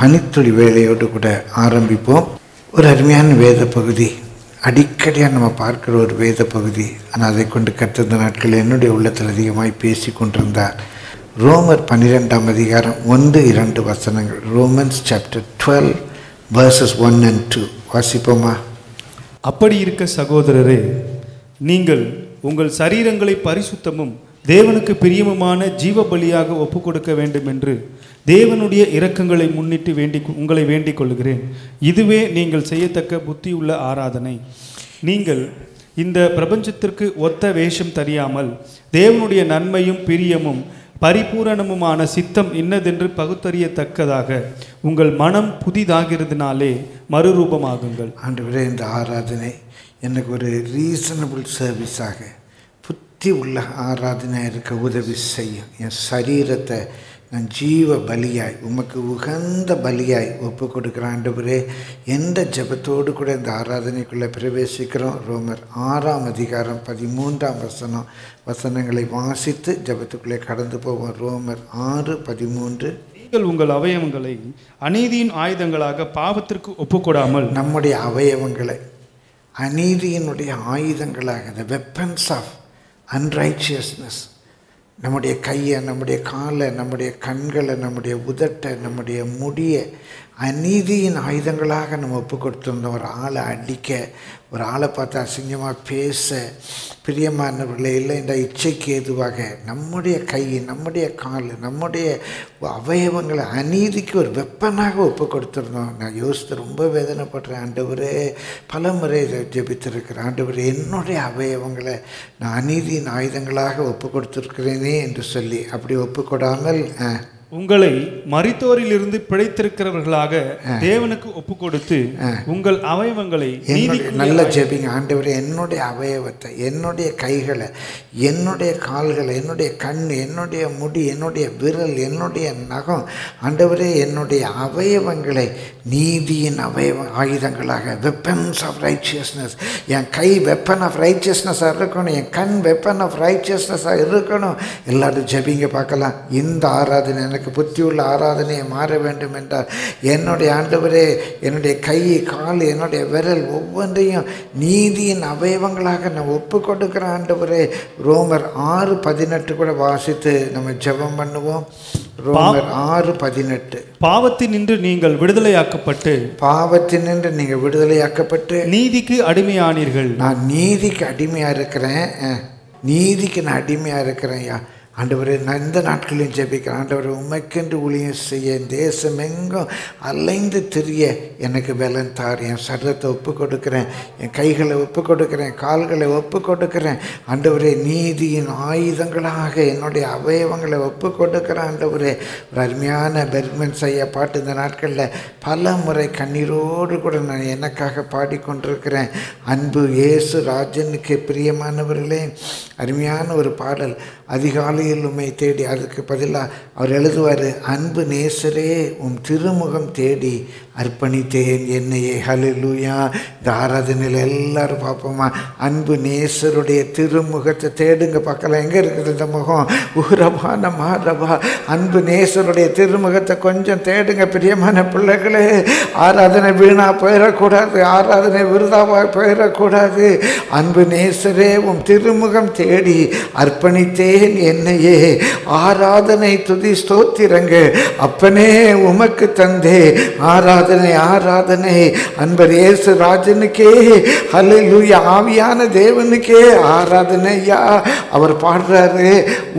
பனித்துளி வேலையோடு கூட ஆரம்பிப்போம். ஒரு அருமையான வேத பகுதி. அடிக்கடியாக நம்ம பார்க்குற ஒரு வேத பகுதி. ஆனால் அதை கொண்டு கற்றுந்த நாட்கள் என்னுடைய உள்ளத்தில் அதிகமாய் பேசி கொண்டிருந்தார். ரோமர் பன்னிரெண்டாம் அதிகாரம் ஒன்று இரண்டு வசனங்கள். Romans chapter twelve verses one and two வாசிப்போமா? அப்படி இருக்க சகோதரரே நீங்கள் உங்கள் சரீரங்களை பரிசுத்தமும் தேவனுக்கு பிரியமுமான ஜீவ பலியாக ஒப்பு கொடுக்க வேண்டும் என்று தேவனுடைய இரக்கங்களை முன்னிட்டு வேண்டி உங்களை வேண்டிக் கொள்கிறேன் இதுவே நீங்கள் செய்யத்தக்க புத்தியுள்ள ஆராதனை. நீங்கள் இந்த பிரபஞ்சத்திற்கு ஒத்த வேஷம் தெரியாமல் தேவனுடைய நன்மையும் பிரியமும் பரிபூரணமுமான சித்தம் இன்னதென்று பகுத்தறியத்தக்கதாக உங்கள் மனம் புதிதாகிறதுனாலே மறுரூபமாகுங்கள். ஆண்டவரே இந்த ஆராதனை எனக்கு ஒரு ரீசனபிள் சர்வீஸாக புத்தி உள்ள ஆராதனை இருக்க உதவி செய்யும். என் சரீரத்தை நான் ஜீவ பலியாய் உமக்கு உகந்த பலியாய் ஒப்பு கொடுக்குறேன் ஆண்டவரே. எந்த ஜெபத்தோடு கூட இந்த ஆராதனைக்குள்ளே பிரவேசிக்கிறோம். ரோமர் ஆறாம் அதிகாரம் பதிமூன்றாம் வசனம் வசனங்களை வாசித்து ஜெபத்துக்குள்ளே கடந்து போவோம். ரோமர் ஆறு பதிமூன்று. நீங்கள் உங்கள் அவயவங்களை அநீதியின் ஆயுதங்களாக பாவத்திற்கு ஒப்புக்கொடாமல் நம்முடைய அவயவங்களை அநீதியினுடைய ஆயுதங்களாக weapons ஆஃப் அன்ரைச்சியஸ்னஸ் நம்முடைய கையை நம்முடைய காலை நம்முடைய கண்களை நம்முடைய உதட்டை நம்முடைய முடியை அநீதியின் ஆயுதங்களாக நம்ம ஒப்பு கொடுத்துருந்தோம் ஒரு ஆளை அடிக்க ஒரு ஆளை பார்த்து அசிங்கமாக பேச பிரியமானவர்களே இல்லை இந்த இச்சைக்கு ஏதுவாக நம்முடைய கை நம்முடைய கால் நம்முடைய அவயவங்களை அநீதிக்கு ஒரு வெப்பனாக ஒப்பு கொடுத்துருந்தோம் நான் யோசித்து ரொம்ப வேதனைப்படுறேன். ஆண்டவரே பல முறை இதை ஜெபித்திருக்கிறேன். ஆண்டவர் என்னுடைய அவயவங்களை நான் அநீதியின் ஆயுதங்களாக ஒப்பு கொடுத்துருக்கிறேனே என்று சொல்லி அப்படி ஒப்பு கொடாமல் ஆ, உங்களை மரித்தோரிலிருந்து பிழைத்திருக்கிறவர்களாக தேவனுக்கு ஒப்பு கொடுத்து உங்கள் அவயவங்களை நல்ல ஜெபிங்க ஆண்டவரே என்னுடைய அவயவத்தை என்னுடைய கைகளை என்னுடைய கால்களை என்னுடைய கண் என்னுடைய முடி என்னுடைய விரல் என்னுடைய நகம் ஆண்டவரே என்னுடைய அவயவங்களை நீதியின் அவயவ ஆயுதங்களாக வெப்பன்ஸ் ஆஃப் ரைச்சியஸ்னஸ் என் கை வெப்பன் ஆஃப் ரைச்சியஸ்னஸாக இருக்கணும் என் கண் வெப்பன் ஆஃப் ரைச்சியஸ்னஸாக இருக்கணும். எல்லாரும் ஜெபிங்க பார்க்கலாம். இந்த ஆராதனை எனக்கு புத்தியுள்ள ஆராதனையை மாற வேண்டும் என்றால் என்னுடைய ஆண்டவரே என்னுடைய கை கால் என்னுடைய விரல் ஒவ்வொன்றையும் நீதியின் அவயவங்களாக நான் ஒப்பு கொடுக்குறேன் ஆண்டவரே ரோமர் ஆறு பதினெட்டு கூட வாசித்து நம்ம ஜெபம் பண்ணுவோம். ரோமர் ஆறு பதினெட்டு. பாவத்தினின்று நீங்கள் விடுதலையாக்கப்பட்டு பாவத்தினின்று நீங்கள் விடுதலையாக்கப்பட்டு நீதிக்கு அடிமையானீர்கள். நான் நீதிக்கு அடிமையாக இருக்கிறேன். நீதிக்கு நான் அடிமையாக இருக்கிறேன் ஐயா. ஆண்டவரே நான் இந்த நாட்களையும் ஜெபிக்கிறேன். ஆண்டவர் உமைக்கென்று ஊழியம் செய்ய என் தேசம் எங்கும் அலைந்து திரிய எனக்கு பலன் தார். என் சரத்தை ஒப்பு கொடுக்குறேன் என் கைகளை ஒப்பு கொடுக்குறேன் கால்களை ஒப்பு கொடுக்குறேன் ஆண்டவரே நீதியின் ஆயுதங்களாக என்னுடைய அவயவங்களை ஒப்பு கொடுக்குறேன் ஆண்டவரே ஒரு அருமையான பெர்மன் செய்ய பாட்டு இந்த நாட்களில் பல முறை கண்ணீரோடு கூட நான் எனக்காக பாடிக்கொண்டிருக்கிறேன். அன்பு இயேசு ராஜனுக்கு பிரியமானவர்களே அருமையான ஒரு பாடல். அதிகாலை அதிகாலையில் உம்மை தேடி அதுக்கு பதிலாக அவர் எழுதுவார் அன்பு நேசரே உம் திருமுகம் தேடி அர்ப்பணித்தேன் என்னையே. ஹலுலுயா இந்த ஆராதனையில் எல்லாரும் பார்ப்போமா? அன்பு நேசருடைய திருமுகத்தை தேடுங்க பக்கம் எங்கே இருக்குது இந்த முகம்? ஊரபா மாரபா அன்பு நேசருடைய திருமுகத்தை கொஞ்சம் தேடுங்க பிரியமான பிள்ளைகளே. ஆராதனை வீணாக போயிடக்கூடாது. ஆராதனை விருதாவாக போயிடக்கூடாது. அன்பு நேசரே உன் திருமுகம் தேடி அர்ப்பணித்தேன் என்னையே. ஆராதனை துதி ஸ்தோத்திரங்க. அப்பனே உமக்கு தந்தே. ஆராதனை ஆராதனை ஆராதனை அன்பர் இயேசு ராஜனுக்கே ஹalleluya ஆவியான தேவனுக்கே ஆராதனையா. அவர் பாடுறாரு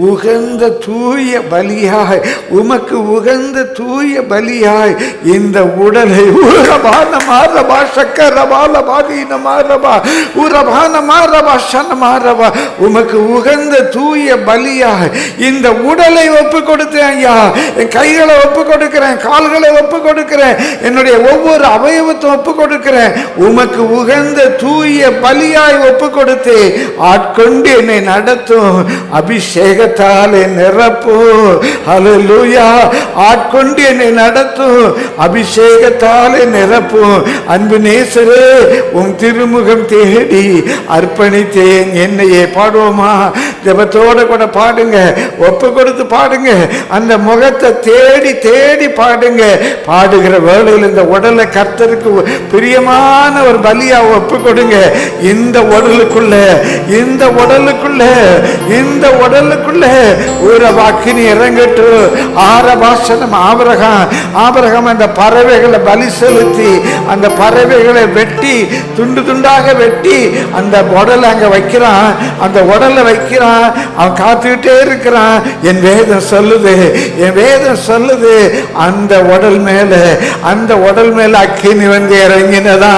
உகந்த தூய பலியாய் உமக்கு உகந்த தூய பலியாய் இந்த உடலை உரபான மாறபா சக்கரபால பாதீன மாறபா உரபான மாறபா சன மாறபா உமக்கு உகந்த தூய பலியாய் இந்த உடலை ஒப்பு கொடுத்தேன் ஐயா. என் கைகளை ஒப்பு கொடுக்கிறேன் கால்களை ஒப்பு கொடுக்கிறேன் என்னுடைய என்னுடைய ஒவ்வொரு அவயவத்தை ஒப்பு கொடுக்கிறேன் உமக்கு உகந்த தூய பலியாய் ஒப்பு கொடுத்து ஆட்கொண்டு என்னை நடத்தும். அபிஷேகத்தாலே நிரப்பும் ஹalleluya. ஆட்கொண்டு என்னை நடத்தும். அபிஷேகத்தாலே நிரப்பும் அன்பு நேசரே உன் திருமுகம் தேடி அர்ப்பணித்தேன். என்னையே பாடுவோமா? ஜபத்தோட கூட பாடுங்க. ஒப்பு கொடுத்து பாடுங்க. அந்த முகத்தை தேடி தேடி பாடுங்க. பாடுகிற வேலையில் இந்த உடலை கர்த்தருக்கு பிரியமான ஒரு பலியா ஒப்பு கொடுங்க. இந்த உடலுக்குள்ள இந்த உடலுக்குள்ள இந்த உடலுக்குள்ள ஒரு வாக்கினி இறங்கட்டும் ஆரபாசனம் ஆபரகம் ஆபரகம் அந்த பறவைகளை பலி செலுத்தி அந்த பறவைகளை வெட்டி துண்டு துண்டாக வெட்டி அந்த உடலை அங்க வைக்கிறான். அந்த உடலை வைக்கிறான். அவன் காத்துக்கிட்டே இருக்கிறான். என் வேதம் சொல்லுது என் வேதம் சொல்லுது. அந்த உடல் மேல அந்த உடல் மேல அக்கினி வந்து இறங்கினதா?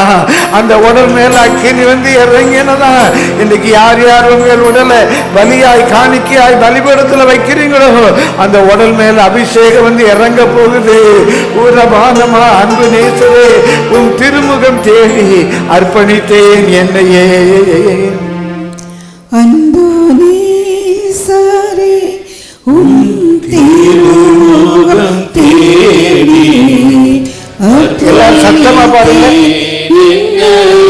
அந்த உடல் மேல அக்கினி வந்து இறங்கினதா? இன்னைக்கு யார் யார் உங்கள் உடலை பலியாய் காணிக்கையாய் பலிபடத்துல வைக்கிறீங்களோ? அந்த உடல் மேல அபிஷேகம் வந்து இறங்க போகுது. ஊரபானமா அன்பு நேசரே உன் திருமுகம் தேடி அர்ப்பணித்தேன் என்னையே. அன்பு நேசரே திருமுகம் சத்தமா பாடுங்க.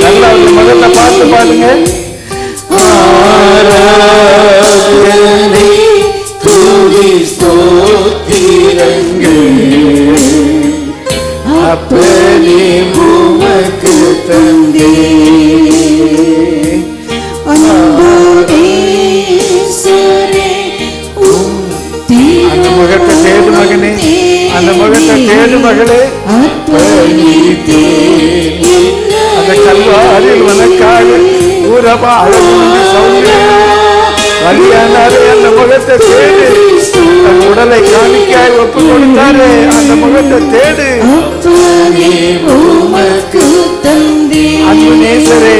நல்லா முதல்ல பாட்டு பாடுங்க. அப்பனே உமக்கு தந்தே அந்த முகத்தை தேடு மகனே அந்த முகத்தை தேடு மகளே. அந்த கல்வாரில் உனக்காக ஊரபா அழகு வந்து அந்த முகத்தை தேடு தன் உடலை காணிக்காய் ஒப்பு கொடுத்தாரே அந்த முகத்தை தேடு உமக்கு தந்தே அன்பு நேசரே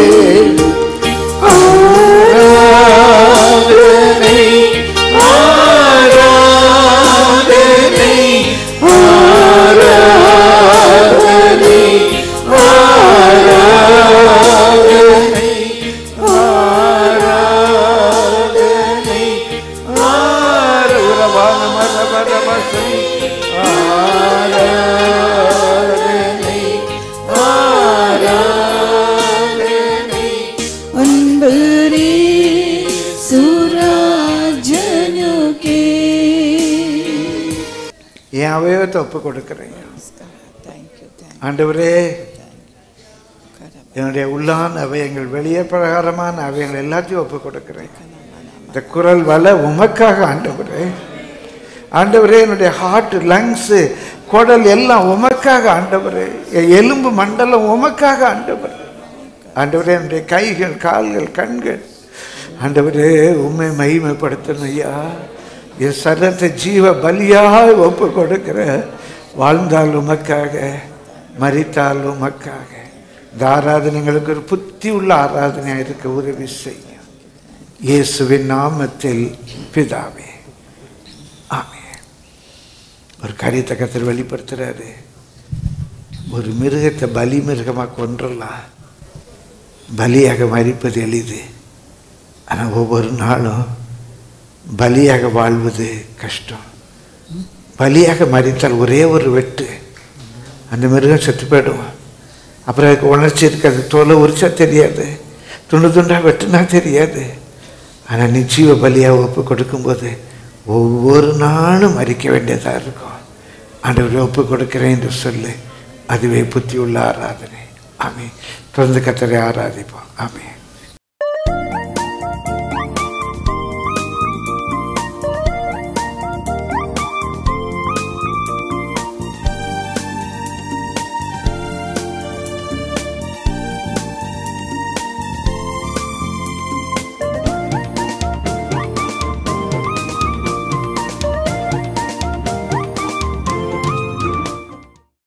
என் அவயவத்தை ஒப்பு கொடுக்குறேன் ஆண்டவரே என்னுடைய உள்ளான அவயங்கள் வெளியே பிரகாரமான அவயங்கள் எல்லாத்தையும் ஒப்பு கொடுக்குறேன். இந்த குரல் வலை உமக்காக ஆண்டவரே. ஆண்டவரே என்னுடைய ஹார்ட் லங்ஸு குடல் எல்லாம் உமக்காக ஆண்டவரே. என் எலும்பு மண்டலம் உமக்காக ஆண்டவர். ஆண்டவரே என்னுடைய கைகள் கால்கள் கண்கள். ஆண்டவரே உண்மை மகிமைப்படுத்தணும் ஐயா. என் சரத்தை ஜீவ பலியாக ஒப்பு கொடுக்கிற வாழ்ந்தால் உமக்காக மறித்தால் உமக்காக. இந்த ஆராதனைங்களுக்கு ஒரு புத்தி உள்ள ஆராதனையாக இருக்க உதவி செய்யும். இயேசுவின் நாமத்தில் பிதாவே. ஆமே ஒரு காரியத்தை கத்தர் வெளிப்படுத்துறாரு. ஒரு மிருகத்தை பலி மிருகமாக கொன்றலாம். பலியாக மறிப்பது எளிது. ஆனால் ஒவ்வொரு நாளும் பலியாக வாழ்வது கஷ்டம். பலியாக மறித்தால் ஒரே ஒரு வெட்டு. அந்த மிருகம் செத்து போயிடும்? அப்புறம் அதுக்கு உணர்ச்சி இருக்காது. தோலை உரிச்சா தெரியாது. துண்டு துண்டாக வெட்டுனா தெரியாது. ஆனால் நீ ஜீவ பலியாக ஒப்பு கொடுக்கும்போது ஒவ்வொரு நாளும் மறிக்க வேண்டியதாக இருக்கும். ஆண்டவரை ஒப்பு கொடுக்கிறேன் என்று சொல்லு. அதுவே புத்தி உள்ள ஆராதனை. ஆமே தொடர்ந்து கத்தரை ஆராதிப்போம். ஆமே